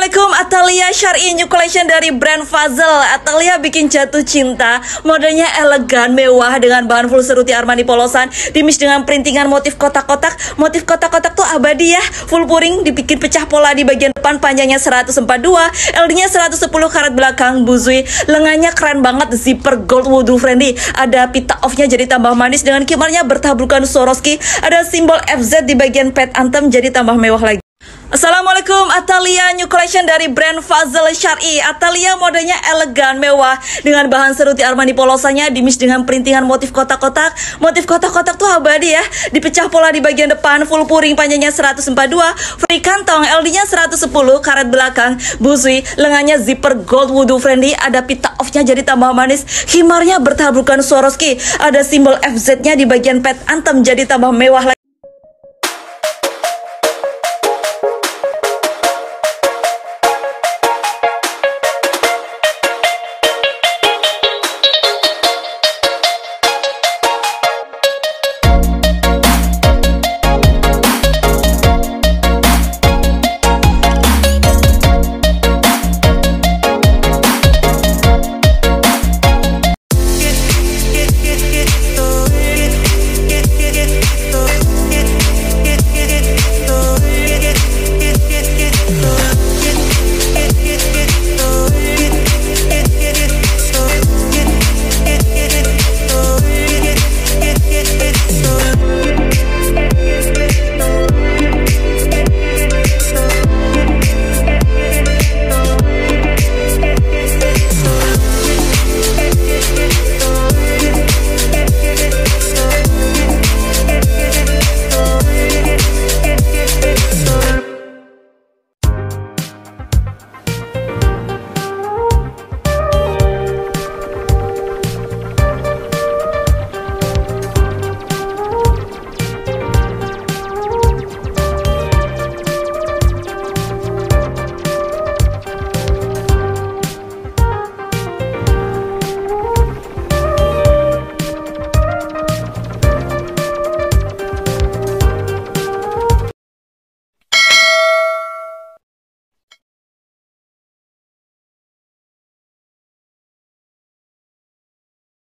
Assalamualaikum Atalia Syari New Collection dari brand Fazel. Atalia bikin jatuh cinta Modelnya elegan, mewah dengan bahan full seruti Armani polosan Dimis dengan printingan motif kotak-kotak. Motif kotak-kotak tuh abadi ya Full puring dibikin pecah pola di bagian depan Panjangnya 142 LD-nya 110 karat belakang Buzui. Lengannya keren banget Zipper gold wudhu friendly. Ada pita off-nya jadi tambah manis Dengan kimarnya bertablukan Swarovski. Ada simbol FZ di bagian pet anthem Jadi tambah mewah lagi Assalamualaikum Atalia New Collection dari brand Fazel Syari. Atalia modenya elegan, mewah. Dengan bahan seruti Armani polosannya Dimis dengan perintingan motif kotak-kotak. Motif kotak-kotak tuh abadi ya Dipecah pola di bagian depan Full puring panjangnya 142 Free kantong LD nya 110 Karet belakang Buzui Lengannya zipper gold wudhu friendly Ada pita off-nya jadi tambah manis Himarnya bertaburkan Swarovski. Ada simbol FZ nya di bagian pet anthem Jadi tambah mewah lagi